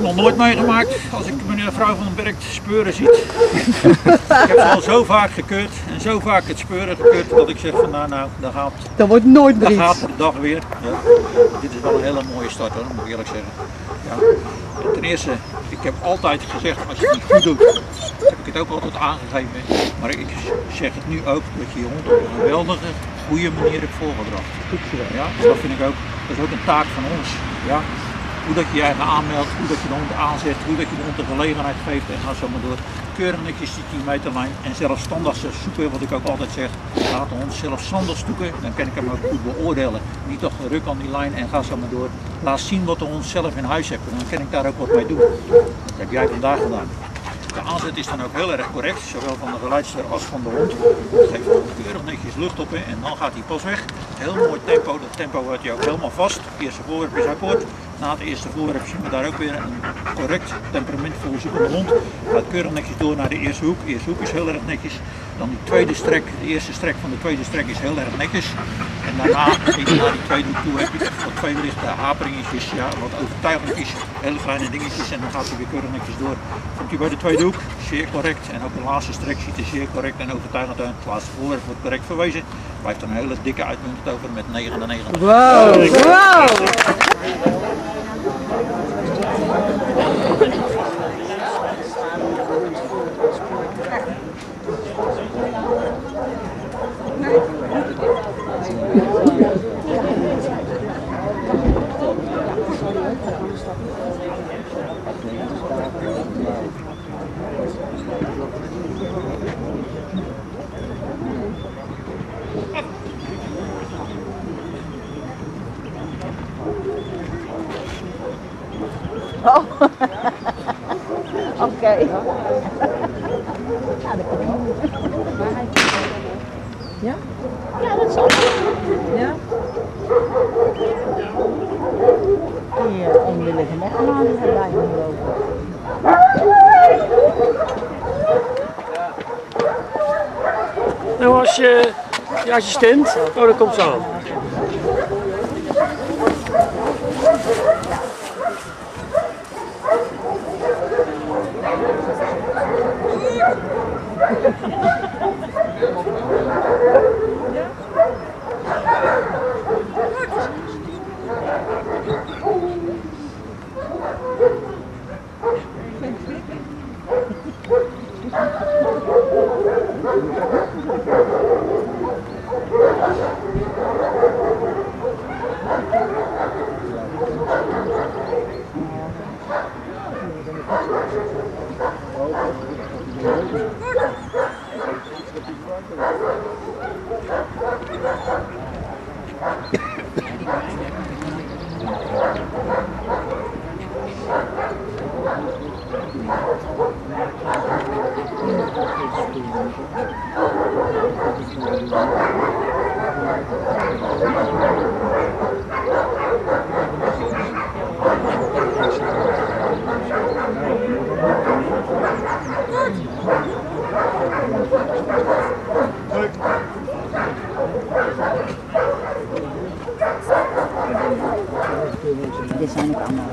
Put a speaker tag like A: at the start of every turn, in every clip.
A: Nog nooit meegemaakt als ik meneer vrouw van den Berg speuren ziet. ik heb ze al zo vaak gekeurd en zo vaak het speuren gekeurd dat ik zeg van nou nou, daar gaat,
B: Dat wordt nooit meer
A: gaat de dag weer. Ja. Dit is wel een hele mooie start hoor, moet ik eerlijk zeggen. Ja. En Ten eerste, ik heb altijd gezegd als je het niet goed doet, heb ik het ook altijd aangegeven. Maar ik zeg het nu ook dat je je hond op een geweldige, goede manier hebt voorgebracht. Ja, dus dat vind ik ook, dat is ook een taak van ons. Ja. Hoe dat je je eigen aanmeldt, hoe dat je de hond aanzet, hoe dat je de hond de gelegenheid geeft en ga zo maar door. Keurig netjes die 10 meter lijn en zelfs standaard zoeken, wat ik ook altijd zeg. Laat de zelf standaard zoeken, dan kan ik hem ook goed beoordelen. Niet toch ruk aan die lijn en ga zo maar door. Laat zien wat de hond zelf in huis heeft en dan kan ik daar ook wat mee doen. Dat heb jij vandaag gedaan. De aanzet is dan ook heel erg correct, zowel van de geleidster als van de hond. Geeft keurig netjes lucht op en dan gaat hij pas weg. Heel mooi tempo, dat tempo houdt hij ook helemaal vast. Eerste voorwerp is akkoord. Na het eerste voorwerp zien we daar ook weer een correct temperamentvol zoekende hond. Gaat keurig netjes door naar de eerste hoek. De eerste hoek is heel erg netjes. Dan die tweede strek, de eerste strek van de tweede strek is heel erg netjes. En daarna, even naar die tweede hoek toe, heb je wat twee lichte haperingetjes, ja, wat overtuigingjes, hele kleine dingetjes en dan gaat hij weer keurig netjes door. Komt hij bij de tweede hoek, zeer correct. En ook de laatste strek ziet er zeer correct en overtuigend uit. Het laatste voorwerp wordt correct verwezen. Blijft een hele dikke uitmunt over met 99.
B: Wauw, wauw. Oké. Ja? Ja, dat zal. Ja? Die uh, onwillige weggelaan die hebben wij lopen.
C: Nou, als je, je assistent, oh, dat komt zo aan.
B: Dit zijn ook allemaal.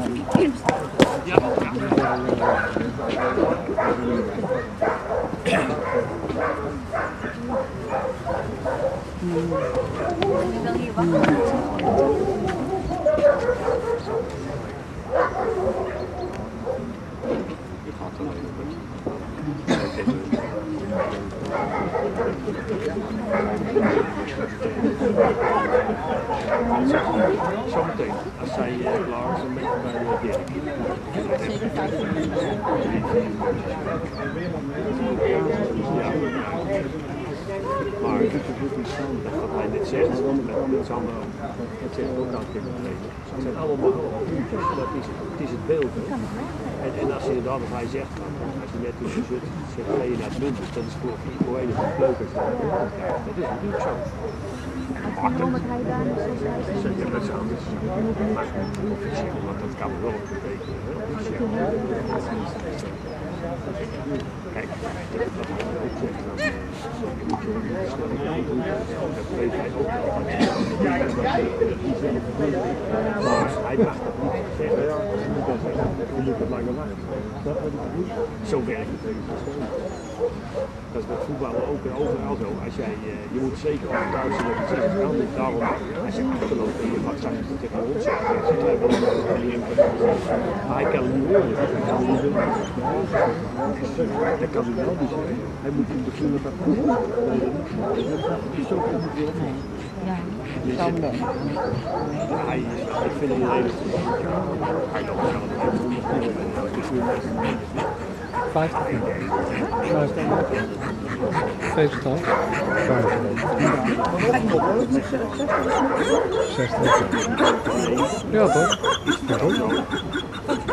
C: Zometeen, als zij eh, klaar is, dan ben ik bij de Dirk. Maar wat hij net zegt, met Sander ook, dat zegt ook Tim geleden. Het zijn allemaal dat is, het is het beeld. En, en als je inderdaad, wat hij zegt, als je net tussen zit, zegt ga je naar het munt, dus dat is voor voor een van leuk je dat krijgt. Dat is natuurlijk zo. Dat is anders. Maar officieel, want dat kan wel hè, officieel. Kijk, dat dat hij mag dat niet zeggen. Moet. Zo werkt het. Dat is met voetballen ook overal zo. Als jij, eh, je moet zeker overtuigd zijn dat het zegt kan. Daarom, als je achterloopt en je gaat straks tegen een zegt hij wel Maar. Hij kan het niet horen. Dat kan hij wel niet zeggen. Hij moet in het begin met dat
B: Ja, kan wel.
C: Is, ik vind hem hele goede. Hij een hele
D: 50. 50 dan? 60. Ja toch? Ja, toch?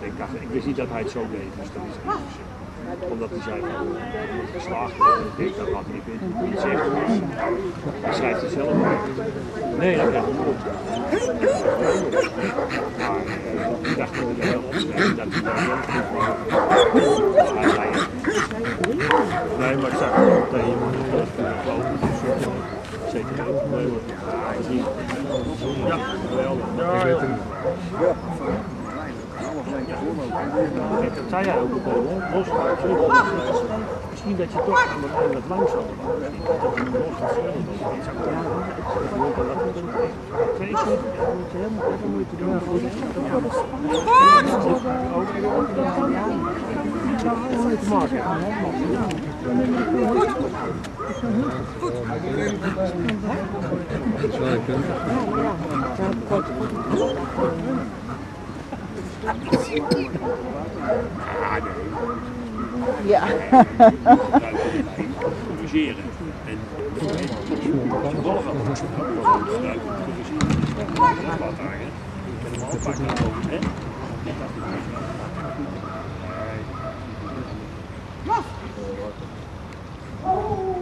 D: Ik,
C: dacht, ik wist niet dat hij het zo deed, dus dat is anders. Omdat hij zei, van, geslagen, ik denk dat had ik niet het zegt. Hij schrijft het zelf. Nee, dat krijg ik niet op. Maar eh, ik dacht dat hij wel opschrijft, dat hij daar wel goed was. Maar hij zei het. Nee, maar ik zag het ook je. Dat geloof ik. Dus, Zeker ook. Nee. Ja, is niet. Ja,
D: het niet.
C: Kijk, dat zei hij ook een los Misschien dat je toch aan het einde wat langzamer. Dat je. Ik zou gewoon dat het twee keer moet je helemaal moeite doen. Ook te maken.
D: Dat is wel een punt.
B: Ja.
C: Corrigeren. En toevallig had ik corrigeren. Wat hem al. Hè? Handjes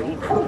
C: Oh,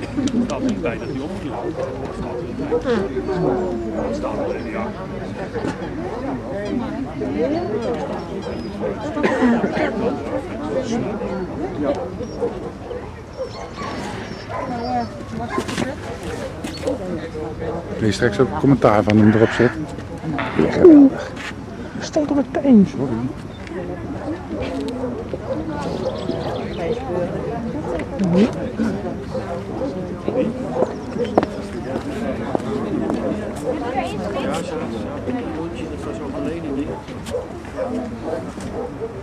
C: Er staat niet bij dat hij Dat staat er niet bij. Dat staat er ja.
E: Kun je straks ook een commentaar van hem erop zetten?
D: Stond op het teen. Sorry.
C: Ja, zo. Een hondje, dat was overleden. Die,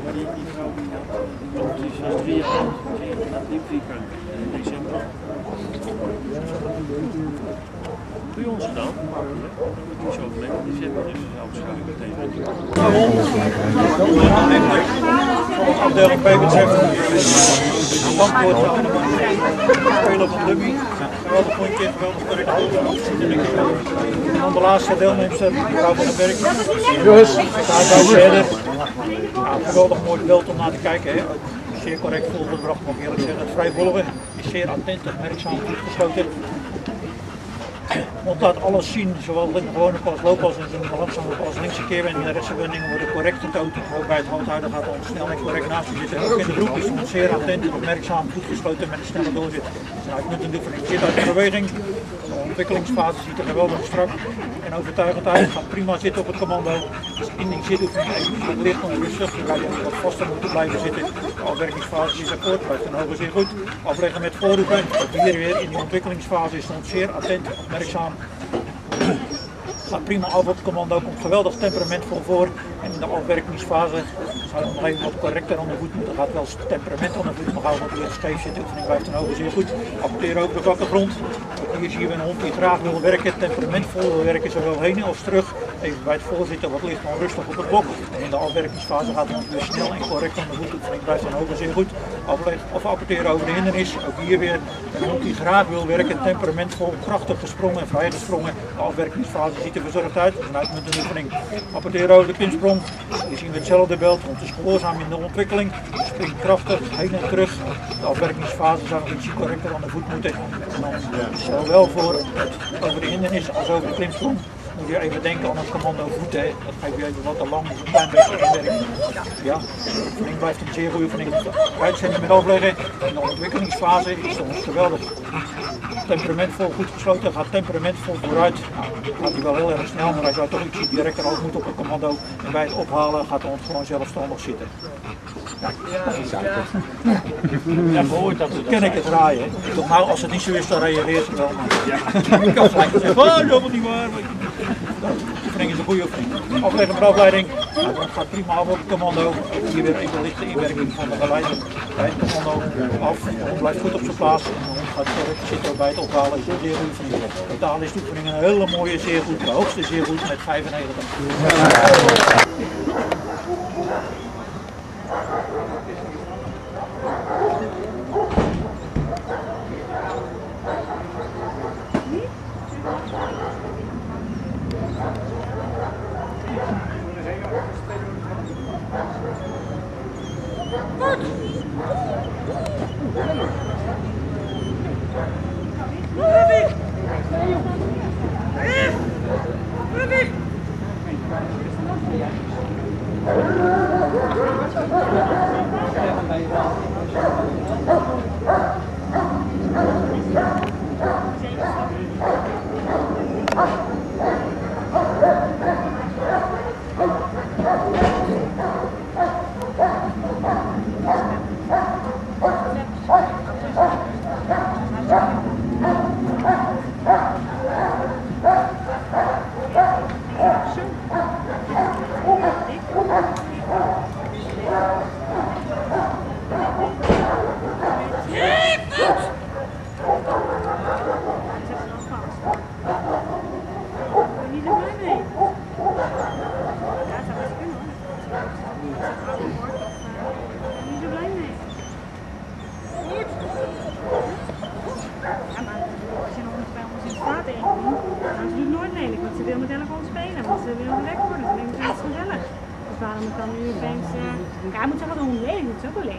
C: ja, die, die vrouw die dat. Die is uh, drie jaar oud. Vliegkanker in december. bij ons gedaan. Die is overleden, die hebben dus zelfs meteen.
A: Wat afdeling B betreft, antwoord aan de speler van Lubby. Geweldig goede kind, geweldig sterk. En dan de laatste deelnemster, mevrouw van den Berg. Jongens, daar verder. Ja, geweldig mooi beeld om naar te kijken. Hè. Correct volgebracht, mag ik eerlijk zeggen. Het vrijwilligen is zeer attent, merkzaam goed gesloten. Want alles zien, zowel de gewone pas, looppas en de langzame pas, linkse keerwending en rechtse wendingen worden correct getoond. Ook bij het handhouden gaat de snelheid correct naast zitten. Ook in de broek is zeer attent en opmerkzaam, goed gesloten met een snelle doorzit. Het is een uitmuntende oefening. Zit uit de beweging, de ontwikkelingsfase ziet er geweldig strak en overtuigend uit. Gaat prima zitten op het commando. Dus in die zitoefening even wat licht onrustig. Je gaat even wat vaster moeten blijven zitten. De afwerkingsfase is akkoord, blijft een hoger zeer goed. Afleggen met voorroepen. Ook hier weer in die ontwikkelingsfase is zeer attent, opmerkzaam. Gaat prima af op het commando, komt geweldig temperamentvol voor. En in de afwerkingsfase zou je nog even wat correcter aan de voet moeten. Gaat wel eens temperament aan de voet, maar als het weer zit, de oefening blijft dan over zeer goed. Apporteren ook de vlakke grond. Ook hier zien we een hond die graag wil werken, temperamentvol wil werken, zowel heen als terug. Even bij het voorzitten wat licht onrustig op het blok. En in de afwerkingsfase gaat hond weer snel en correct de voet. De oefening blijft dan over zeer goed. Of apporteren over de hindernis. Ook hier weer een hond die graag wil werken, temperamentvol, krachtig gesprongen en vrij gesprongen. De afwerkingsfase ziet er verzorgd uit. Dat is een oefening. Apporteren over de pinsprong. Hier zien we hetzelfde beeld, want het is gehoorzaam in de ontwikkeling. Je springt krachtig heen en terug. De afwerkingsfase zou nog ietsje correcter aan de voet moeten. En dan zowel voor het over de hindernis als over de klimsprong moet je even denken aan het commando voeten. hè. Dat geeft je even wat te lang, een klein beetje inwerking. Ja, de oefening blijft een zeer goede oefening. Uitzending met afleggen. De ontwikkelingsfase is het geweldig temperamentvol goed gesloten. Gaat temperamentvol vooruit. Gaat hij wel heel erg snel, maar hij zou toch iets directer ook moeten op het commando. En bij het ophalen gaat hij gewoon zelfstandig zitten. Ja, gehoord dat ken ik het draaien. Toch nou, als het niet zo is, dan reageert ze wel. Maar ja. ik kan gelijk zeggen, oh, dat helemaal niet waar. Oefening is een goede oefening. Afleggen met afleiding. Nou, dat gaat prima af op het commando. Hier weer even lichte inwerking van de geleider. Bij het commando af. Blijft goed op zijn plaats. Correct zitten bij het ophalen. Een zeer goede oefening. Totaal is een hele mooie, zeer goed. De hoogste zeer goed met 95.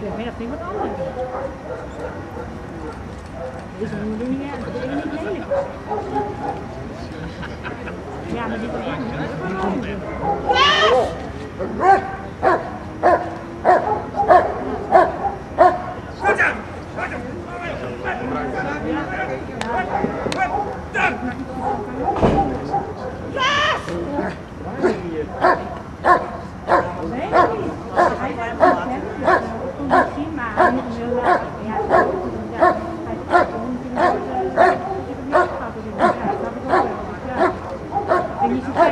F: Is, is lelijk, maar dat ik wat anders. Deze honden doen niet erg, dat betekent niet lelijk. Ja, maar dit is echt niet. Dat is wel anders. Nee, hij is wel hè. Kon niet zien, maar hij moet hem heel laat. Ja, ja, hij is gewoon niet gaat op die Ja, dat heb ik ook wel. Ja. Ik denk niet zo ver.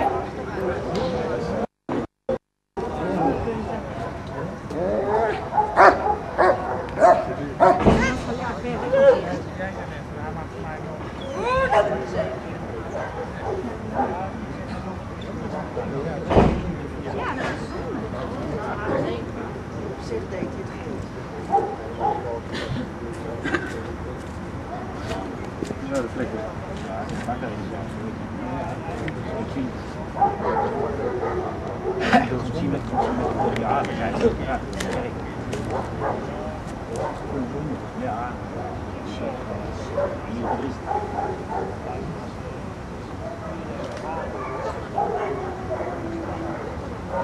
G: Ja.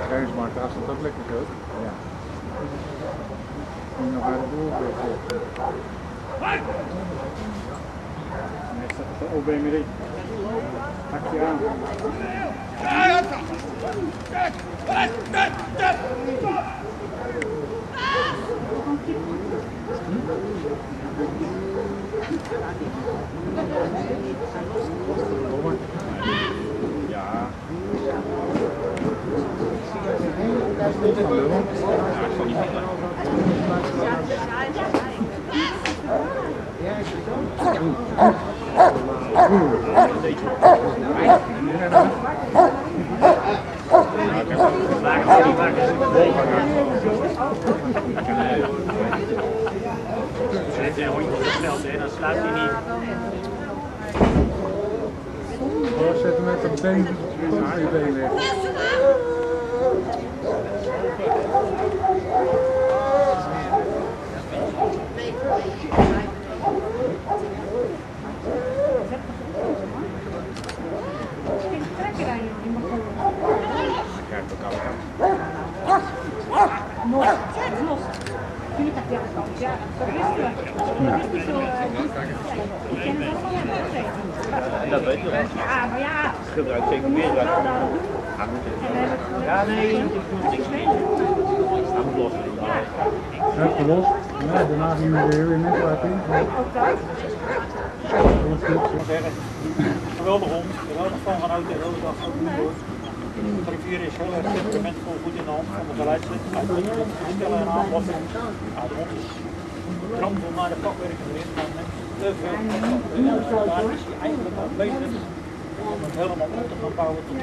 E: Trainingsmarkt, als het ook lekker zo. Ja. Moet je nog OB-merit. Pak je aan. Ja.
G: Zet een hondje gesteld en dan sluit hij niet.
E: Oh, zet hem met dat been, op je been weg.
F: Geen trekken daar joh, in mijn kop. Los, los. Tuurlijk heb je dat kans, ja. Dat wisten we. Dat is niet zo... eh, Ik ken het ook wel net zeggen.
G: Dat weet je wel.
F: Ja, maar ja.
G: Gebruik zeker meer.
F: het het gewoon
G: Ja, nee, los.
E: Heb gelost. Ja, daarna ging we weer weer net laten in.
F: Ook dat.
A: Geweldig om, geweldig van vanuit de hele dag. De rivier is heel erg temperamentvol, goed in de hand van de op de stellen en aanpassen. Ja, de hond is krampel naar de vakwerken erin, maar met te veel afstand. Daar is hij eigenlijk al bezig om het helemaal op te gaan bouwen tot